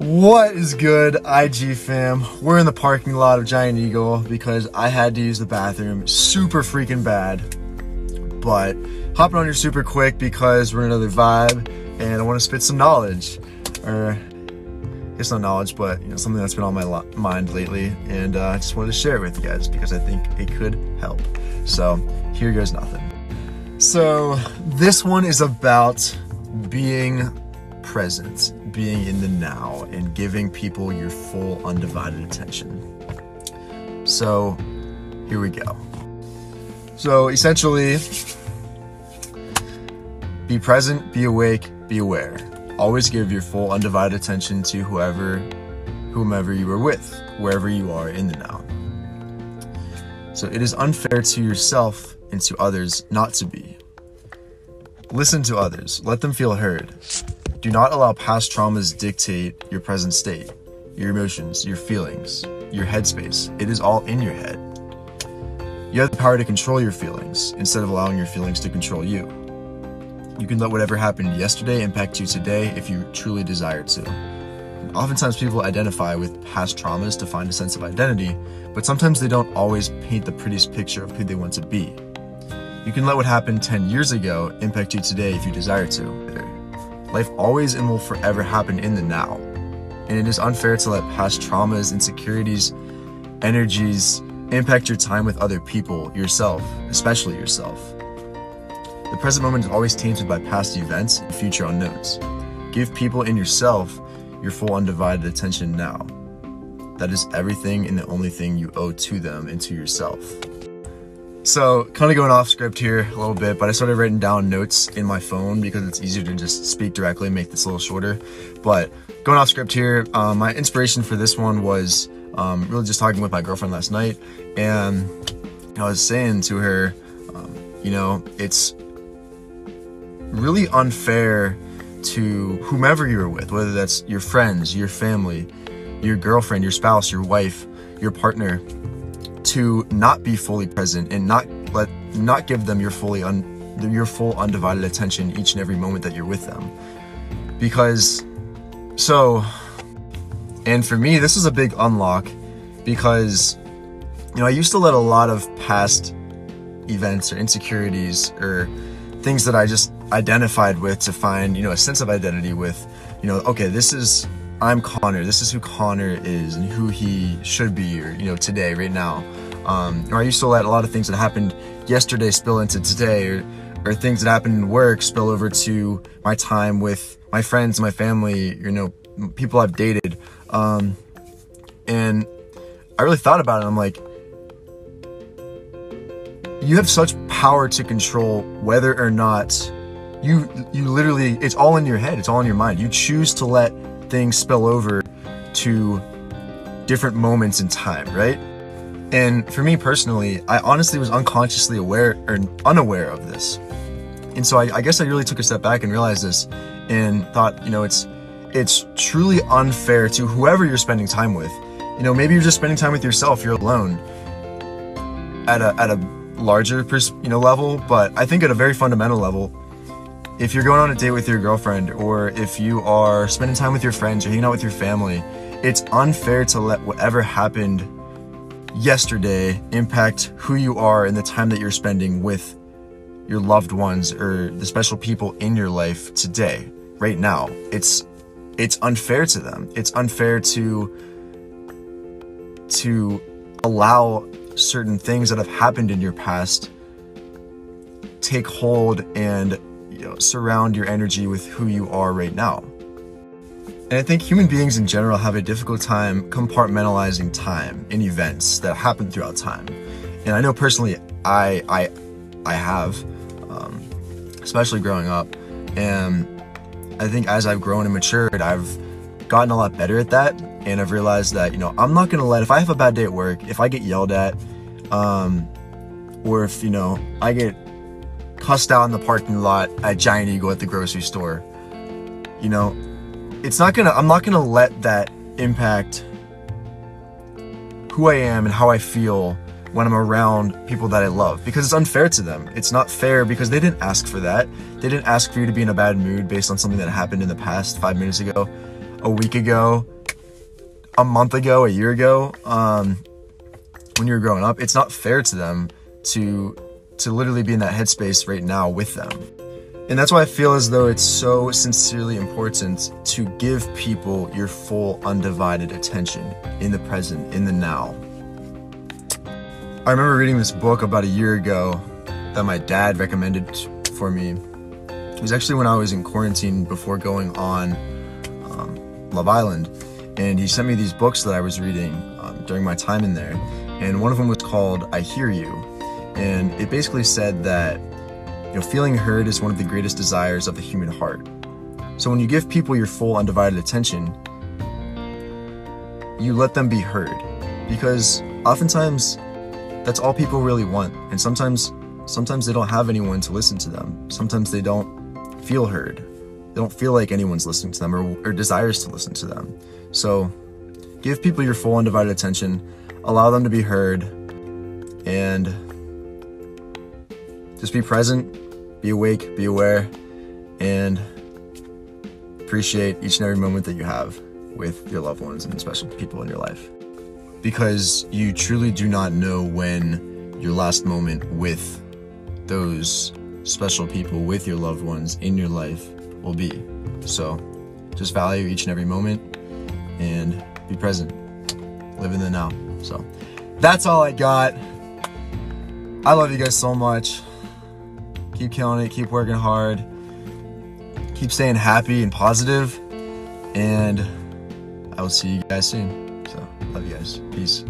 What is good, IG fam? We're in the parking lot of Giant Eagle because I had to use the bathroom super freaking bad. But hopping on here super quick because we're in another vibe and I want to spit some knowledge. Or, it's not knowledge, but you know, something that's been on my mind lately. And uh, I just wanted to share it with you guys because I think it could help. So, here goes nothing. So, this one is about being present, being in the now, and giving people your full undivided attention. So, here we go. So, essentially, be present, be awake, be aware. Always give your full undivided attention to whoever, whomever you are with, wherever you are in the now. So, it is unfair to yourself and to others not to be. Listen to others, let them feel heard. Do not allow past traumas dictate your present state, your emotions, your feelings, your headspace. It is all in your head. You have the power to control your feelings instead of allowing your feelings to control you. You can let whatever happened yesterday impact you today if you truly desire to. And oftentimes, people identify with past traumas to find a sense of identity, but sometimes they don't always paint the prettiest picture of who they want to be. You can let what happened 10 years ago impact you today if you desire to. Life always and will forever happen in the now. And it is unfair to let past traumas, insecurities, energies impact your time with other people, yourself, especially yourself. The present moment is always tainted by past events and future unknowns. Give people and yourself your full undivided attention now. That is everything and the only thing you owe to them and to yourself. So, kind of going off script here a little bit, but I started writing down notes in my phone because it's easier to just speak directly and make this a little shorter. But going off script here, um, my inspiration for this one was um, really just talking with my girlfriend last night, and I was saying to her, um, you know, it's really unfair to whomever you're with, whether that's your friends, your family, your girlfriend, your spouse, your wife, your partner to not be fully present and not let not give them your fully un, your full undivided attention each and every moment that you're with them. Because so and for me this was a big unlock because you know I used to let a lot of past events or insecurities or things that I just identified with to find you know a sense of identity with you know okay this is I'm Connor. This is who Connor is and who he should be, or you know, today, right now. Um, or I used to let a lot of things that happened yesterday spill into today, or or things that happened in work spill over to my time with my friends, my family, you know, people I've dated. Um, and I really thought about it. I'm like, you have such power to control whether or not you you literally it's all in your head it's all in your mind you choose to let things spill over to different moments in time, right? And for me personally, I honestly was unconsciously aware or unaware of this. And so I, I, guess I really took a step back and realized this and thought, you know, it's it's truly unfair to whoever you're spending time with. You know, maybe you're just spending time with yourself, you're alone at a at a larger pers- you know level, but I think at a very fundamental level, if you're going on a date with your girlfriend or if you are spending time with your friends or hanging out with your family, it's unfair to let whatever happened yesterday impact who you are and the time that you're spending with your loved ones or the special people in your life today, right now. It's it's unfair to them. It's unfair to to allow certain things that have happened in your past take hold and you know, surround your energy with who you are right now. And I think human beings in general have a difficult time compartmentalizing time in events that happen throughout time. And I know personally, I I I have, um, especially growing up, and I think as I've grown and matured, I've gotten a lot better at that. And I've realized that you know I'm not gonna let if I have a bad day at work, if I get yelled at, um, or if you know I get cussed out in the parking lot at Giant Eagle at the grocery store. You know, it's not gonna, I'm not gonna let that impact who I am and how I feel when I'm around people that I love because it's unfair to them. It's not fair because they didn't ask for that. They didn't ask for you to be in a bad mood based on something that happened in the past five minutes ago. a week ago, a month ago, a year ago, um, when you were growing up, it's not fair to them to to literally be in that headspace right now with them. And that's why I feel as though it's so sincerely important to give people your full undivided attention in the present, in the now. I remember reading this book about a year ago that my dad recommended for me. It was actually when I was in quarantine before going on um, Love Island. And he sent me these books that I was reading um, during my time in there. And one of them was called I Hear You. And it basically said that you know, feeling heard is one of the greatest desires of the human heart. So when you give people your full undivided attention, you let them be heard. Because oftentimes that's all people really want. And sometimes sometimes they don't have anyone to listen to them. Sometimes they don't feel heard. They don't feel like anyone's listening to them or, or desires to listen to them. So give people your full undivided attention, allow them to be heard, and just be present, be awake, be aware, and appreciate each and every moment that you have with your loved ones and special people in your life. Because you truly do not know when your last moment with those special people, with your loved ones in your life will be. So just value each and every moment and be present. Live in the now. So that's all I got. I love you guys so much. Keep killing it, keep working hard, keep staying happy and positive, and I will see you guys soon. So, love you guys. Peace.